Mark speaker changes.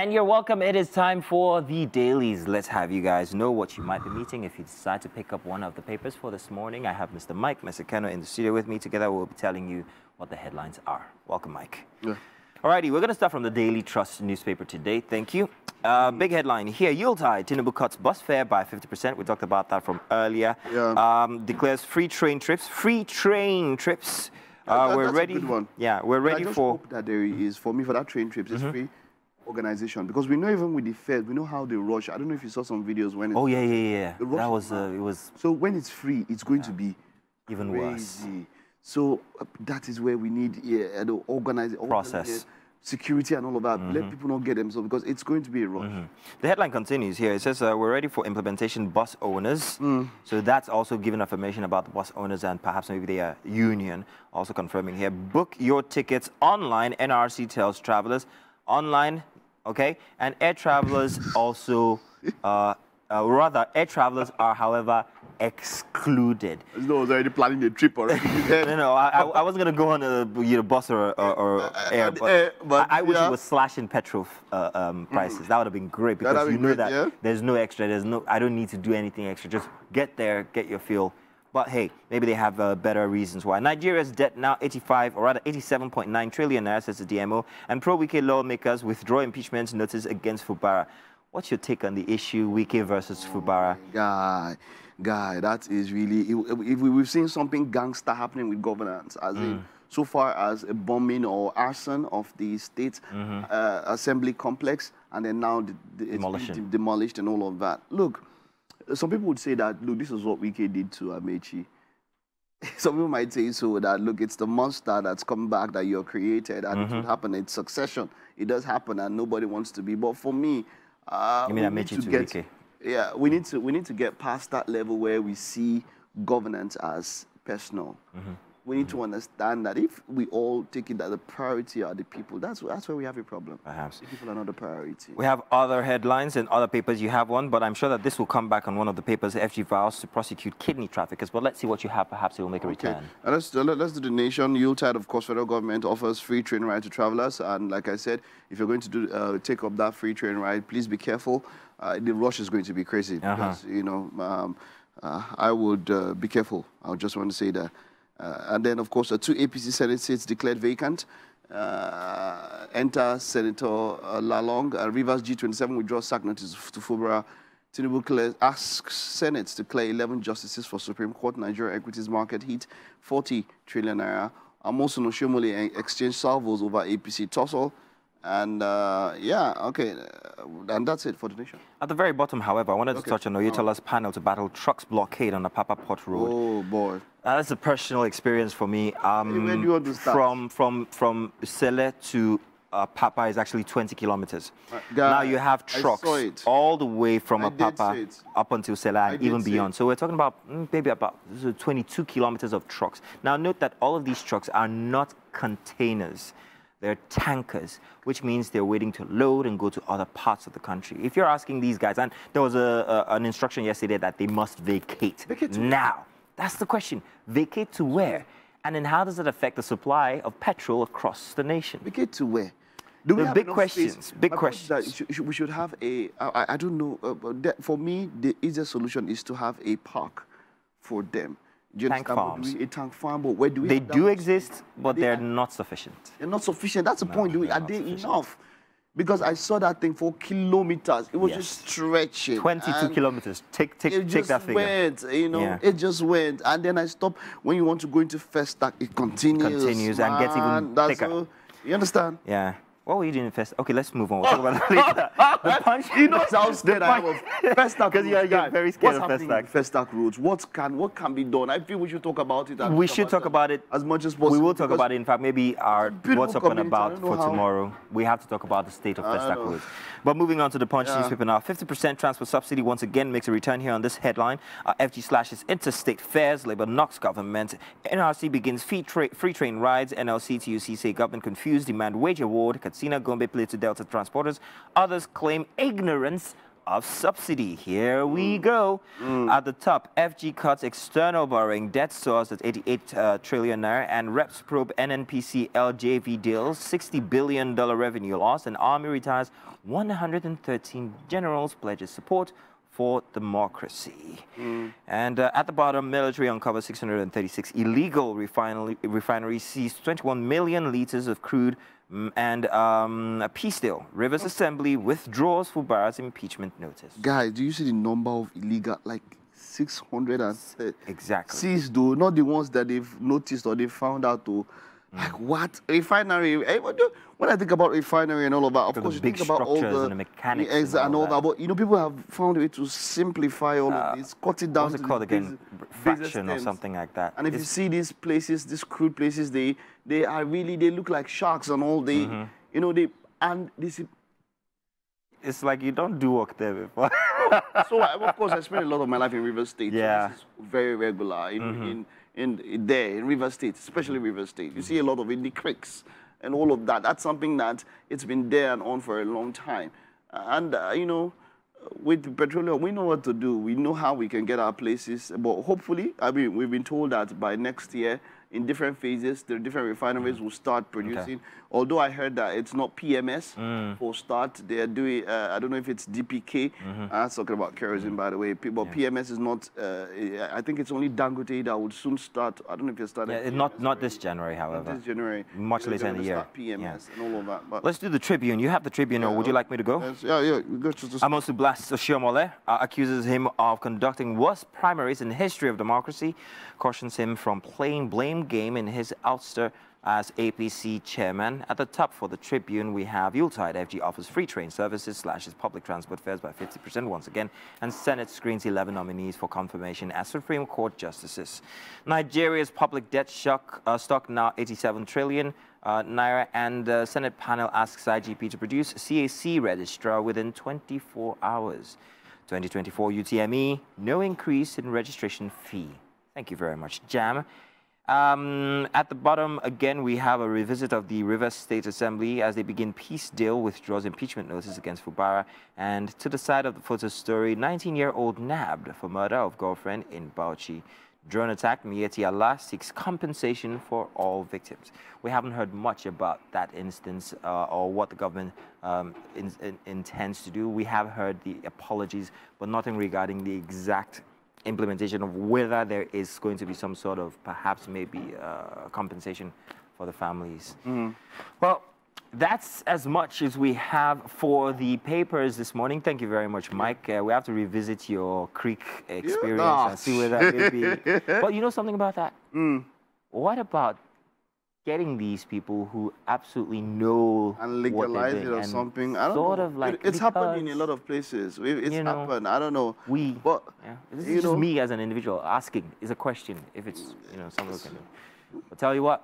Speaker 1: And you're welcome. It is time for the dailies. Let's have you guys know what you might be meeting if you decide to pick up one of the papers for this morning. I have Mr. Mike Mesakeno in the studio with me. Together, we'll be telling you what the headlines are. Welcome, Mike.
Speaker 2: Yeah.
Speaker 1: Alrighty, we're going to start from the Daily Trust newspaper today. Thank you. Uh, big headline here. Yuletide, Tinubu cuts bus fare by 50%. We talked about that from earlier.
Speaker 2: Yeah.
Speaker 1: Um, declares free train trips. Free train trips. Uh,
Speaker 2: That-
Speaker 1: we're
Speaker 2: that's
Speaker 1: ready.
Speaker 2: A good one.
Speaker 1: Yeah, we're ready
Speaker 2: I just
Speaker 1: for.
Speaker 2: hope that there is for me for that train trips.
Speaker 1: Mm-hmm.
Speaker 2: It's free organization because we know even with the Fed, we know how they rush. I don't know if you saw some videos when.
Speaker 1: Oh yeah, yeah, yeah. That was uh, it was
Speaker 2: So when it's free, it's going to be
Speaker 1: even worse.
Speaker 2: crazy. So uh, that is where we need yeah, the organize
Speaker 1: Process. Mm-hmm.
Speaker 2: security and all of that. Let people not get themselves because it's going to be a rush.
Speaker 1: The headline continues here. It says uh, we're ready for implementation bus owners. So that's also giving information about the bus owners and perhaps maybe their union. Also confirming here. Book your tickets online. NRC tells travelers online. Okay, and air travelers also, uh, uh, rather, air travelers are, however, excluded.
Speaker 2: Though I was already planning the trip already.
Speaker 1: No, no, I, I, I wasn't gonna go on a you know, bus or, or, or air,
Speaker 2: uh,
Speaker 1: but,
Speaker 2: air, but
Speaker 1: I, I wish
Speaker 2: yeah.
Speaker 1: it was slashing petrol uh, um, prices. That would have been great because you know
Speaker 2: great,
Speaker 1: that
Speaker 2: yeah.
Speaker 1: there's no extra. There's no. I don't need to do anything extra. Just get there, get your fuel. But hey, maybe they have uh, better reasons why. Nigeria's debt now 85, or rather 87.9 trillion naira, says the DMO, and pro-Wike lawmakers withdraw impeachment notice against Fubara. What's your take on the issue, Wike versus Fubara?
Speaker 2: guy, guy, that is really. If, if we, we've seen something gangster happening with governance, as
Speaker 1: Mm.
Speaker 2: in so far as a bombing or arson of the state uh, assembly complex, and then now the, the, it's been
Speaker 1: Mm-hmm.
Speaker 2: De- demolished and all of that. Look, some people would say that look, this is what Wike did to Amaechi. Some people might say so that look, it's the monster that's come back that you're created, and
Speaker 1: Mm-hmm.
Speaker 2: it would happen. It's succession. It does happen, and nobody wants to be. But for me, uh,
Speaker 1: You mean
Speaker 2: we need
Speaker 1: Amaechi to
Speaker 2: get,
Speaker 1: Wike?
Speaker 2: yeah, we need to we need to get past that level where we see governance as personal.
Speaker 1: Mm-hmm.
Speaker 2: We need to understand that if we all take it that the priority are the people, that's that's where we have a problem.
Speaker 1: Perhaps.
Speaker 2: The people are not the priority.
Speaker 1: We have other headlines and other papers. You have one, but I'm sure that this will come back on one of the papers. FG vows to prosecute kidney traffickers. But let's see what you have. Perhaps it will make a
Speaker 2: Okay,
Speaker 1: return.
Speaker 2: and let's, let- let's do the nation. Yuletide, of course, federal government offers free train ride to travelers. And like I said, if you're going to do uh, take up that free train ride, please be careful. Uh, the rush is going to be crazy.
Speaker 1: Uh-huh.
Speaker 2: Because, you know, um, uh, I would uh, be careful. I just want to say that. Uh, and then, of course, uh, two APC Senate seats declared vacant. Uh, enter Senator uh, Lalong. Rivers G27 withdraws sack notice to Fubara. Tinubu asks Senate to clear 11 justices for Supreme Court. Nigeria equities market hit 40 trillion naira. Amosun Oshiomhole exchange salvos over APC tussle. And uh, yeah, okay. And that's it for the nation.
Speaker 1: At the very bottom, however, I wanted to touch on Oyetola's panel to battle trucks blockade on the Apapa Port Road.
Speaker 2: Oh, boy.
Speaker 1: Uh, that's a personal experience for me. Um,
Speaker 2: where do you want to start?
Speaker 1: From from from Sele to uh, Papa is actually 20 kilometers. now you have trucks all the way from
Speaker 2: I
Speaker 1: a Papa up until Sele and even beyond. So we're talking about mm, maybe about 22 kilometers of trucks. Now note that all of these trucks are not containers. They're tankers, which means they're waiting to load and go to other parts of the country. If you're asking these guys, and there was a, a, an instruction yesterday that they must vacate.
Speaker 2: Vacate
Speaker 1: now. That's the question. Vacate to where? And then how does it affect the supply of petrol across the nation?
Speaker 2: We get to where? Do
Speaker 1: The
Speaker 2: have
Speaker 1: big questions,
Speaker 2: space?
Speaker 1: big
Speaker 2: My point is that
Speaker 1: questions.
Speaker 2: we should have a. I, I- don't know. Uh, for me, the easiest solution is to have a park for them.
Speaker 1: Tank farms.
Speaker 2: a tank farm, but where do we?
Speaker 1: They do exist, but
Speaker 2: They
Speaker 1: they're not sufficient.
Speaker 2: They're not sufficient. That's the point. Do we,
Speaker 1: they're
Speaker 2: they
Speaker 1: sufficient.
Speaker 2: enough? Because I saw that thing for kilometers. It was
Speaker 1: Yes.
Speaker 2: just stretching.
Speaker 1: 22 kilometers. Take, take,
Speaker 2: It
Speaker 1: take
Speaker 2: just
Speaker 1: that figure.
Speaker 2: went, you know,
Speaker 1: Yeah.
Speaker 2: it just went. And then I stopped. When you want to go into Festac, it continues.
Speaker 1: Continues and gets even.
Speaker 2: That's
Speaker 1: thicker.
Speaker 2: how- you understand?
Speaker 1: Yeah. What were you doing first? Okay, let's move on. We'll talk about that later. The punch.
Speaker 2: He knows how scared I am of
Speaker 1: Festac
Speaker 2: roads.
Speaker 1: you're
Speaker 2: Guy,
Speaker 1: very scared
Speaker 2: what's
Speaker 1: of
Speaker 2: Festac. First stack roads. What can what can be done? I feel we should talk about it.
Speaker 1: We should talk about it
Speaker 2: as much as possible.
Speaker 1: We will talk about it. In fact, maybe our what's up and about for
Speaker 2: how-
Speaker 1: tomorrow. We have to talk about the state of Festac
Speaker 2: know.
Speaker 1: roads. But moving on to the Punch
Speaker 2: Yeah.
Speaker 1: newspaper now. 50% transport subsidy once again makes a return here on this headline. Uh, FG slashes interstate fares. Labour knocks government. NRC begins free, tra- free train rides. NLC TUC say government confused demand wage award. Katsina Gombe to Delta transporters. Others claim ignorance of subsidy. Here we go. At the top, FG cuts external borrowing debt source at 88 uh, trillion naira and reps probe NNPC LJV deals 60 billion dollar revenue loss and army retires 113 generals pledges support for democracy. And uh, at the bottom, military uncovers 636 illegal refinery, refineries, seized 21 million liters of crude mm, and um, a peace deal. Rivers Assembly withdraws Fubara's impeachment notice.
Speaker 2: Guys, do you see the number of illegal, like 600 and
Speaker 1: Exactly.
Speaker 2: seized though, not the ones that they've noticed or they found out to.
Speaker 1: Mm.
Speaker 2: Like what refinery? eh, When I think about refinery and all of that, of course you think about all
Speaker 1: structures
Speaker 2: the,
Speaker 1: and the mechanics and
Speaker 2: exa- and
Speaker 1: all
Speaker 2: all that.
Speaker 1: that.
Speaker 2: But you know, people have found a way to simplify all of this, cut it down.
Speaker 1: What's
Speaker 2: to
Speaker 1: it called again? Fraction or something like that.
Speaker 2: And if you see these places, these crude places, they they are really they look like sharks and all. They,
Speaker 1: Mm-hmm.
Speaker 2: you know, they and this.
Speaker 1: it's like you don't do work there before.
Speaker 2: so of course I spent a lot of my life in River State. so
Speaker 1: Yeah.
Speaker 2: is very regular in, in, in, in there in River State, especially River State. You see a lot of it in the creeks and all of that. That's something that it's been there and on for a long time. And uh, you know, with petroleum, we know what to do. We know how we can get our places. But hopefully, I mean, we've been told that by next year, in different phases, the different refineries will start producing. Although I heard that it's not PMS for start, they are doing. Uh, I don't know if it's DPK. I'm talking about kerosene, by the way. But PMS is not. Uh, I think it's only Dangote that would soon start. I don't know if it's starting.
Speaker 1: Yeah, not not this January, however.
Speaker 2: this January.
Speaker 1: Much later in the year.
Speaker 2: start PMS and all of that. But
Speaker 1: Let's do the Tribune. You have the Tribune, or would you like me to go?
Speaker 2: Yes, yeah, yeah. Go to
Speaker 1: Amosu Blast uh, accuses him of conducting worst primaries in the history of democracy, cautions him from playing blame game in his ouster as APC chairman. At the top for the Tribune, we have Yuletide FG offers free train services, slashes public transport fares by 50% once again, and Senate screens 11 nominees for confirmation as Supreme Court justices. Nigeria's public debt shock, uh, stock now 87 trillion uh, naira, and uh, Senate panel asks IGP to produce CAC registrar within 24 hours. 2024 UTME, no increase in registration fee. Thank you very much, Jam. Um, at the bottom, again, we have a revisit of the Rivers State Assembly as they begin peace deal, withdraws impeachment notice against Fubara. And to the side of the photo story, 19-year-old nabbed for murder of girlfriend in Bauchi. Drone attack, Miyetti Allah seeks compensation for all victims. We haven't heard much about that instance uh, or what the government um, in, in, intends to do. We have heard the apologies, but nothing regarding the exact implementation of whether there is going to be some sort of perhaps maybe uh, compensation for the families. Well, that's as much as we have for the papers this morning. Thank you very much, Mike. Uh, we have to revisit your Creek experience
Speaker 2: Ah,
Speaker 1: and see where that may be. But you know something about that? What about getting these people who absolutely know
Speaker 2: and
Speaker 1: what they're
Speaker 2: legalize it or something. I don't
Speaker 1: sort
Speaker 2: know.
Speaker 1: of like
Speaker 2: It- it's happened in a lot of places. It's
Speaker 1: you know,
Speaker 2: happened. I don't know.
Speaker 1: we
Speaker 2: But
Speaker 1: yeah, this
Speaker 2: you
Speaker 1: is just
Speaker 2: know-
Speaker 1: me as an individual asking is a question if it's you know something can. I'll tell you what.